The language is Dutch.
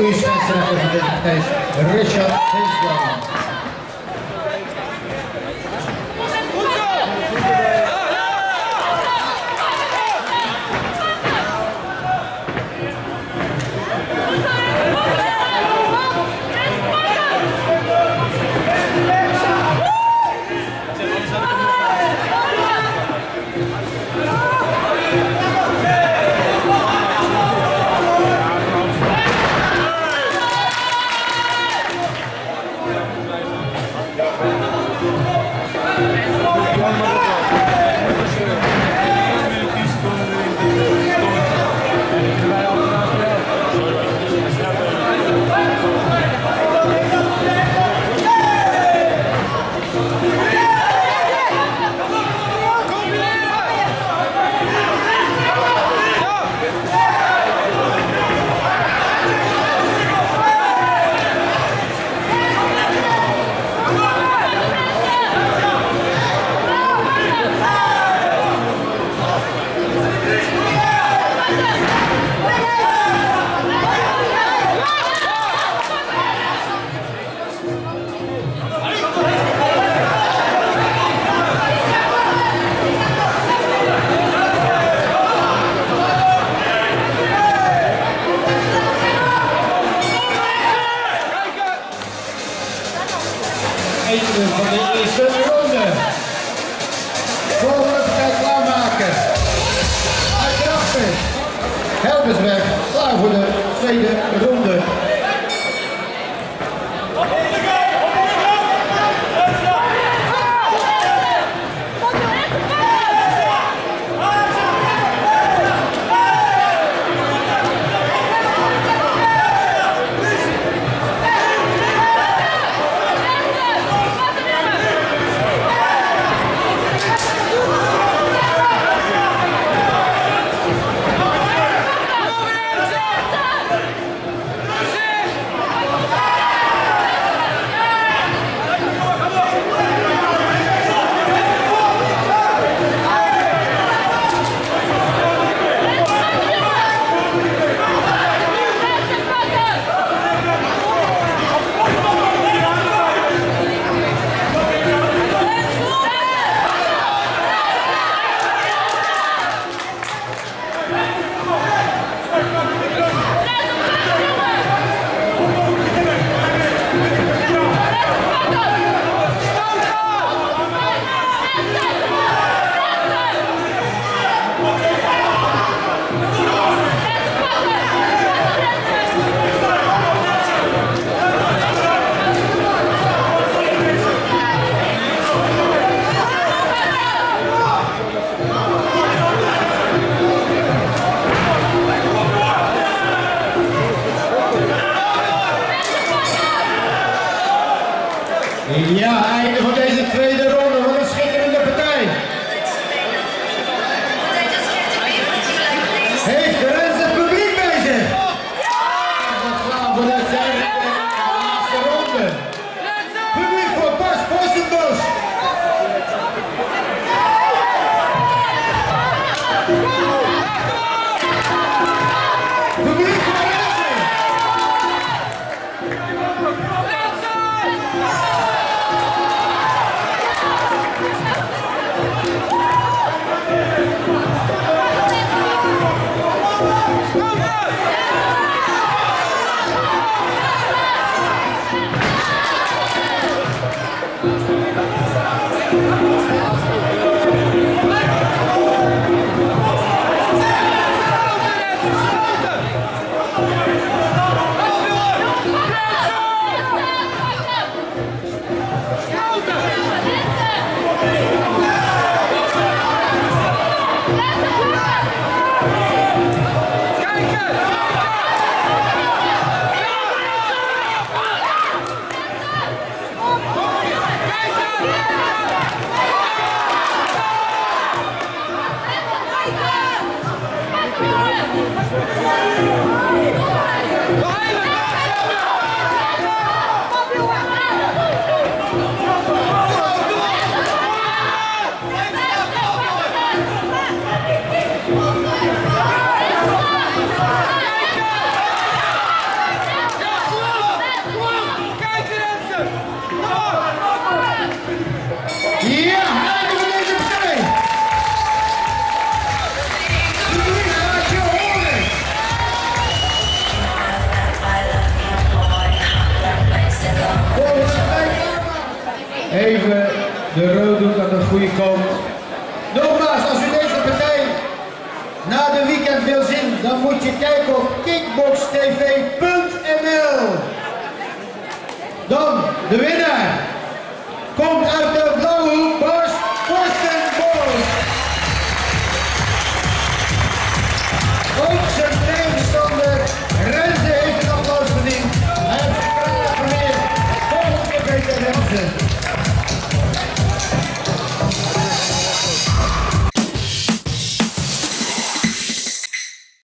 East Coast Representation, Richard Einde van de eerste ronde. Volgende partij klaarmaken. Uiterachter. Helmersweg, klaar voor de tweede ronde. Yeah, I Nogmaals, als u deze partij na de weekend wil zien, dan moet je kijken op kickboxtv.nl. Dan de winnaar